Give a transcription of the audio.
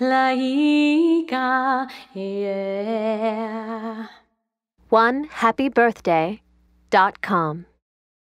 laika, yeah. One happy birthday dot com.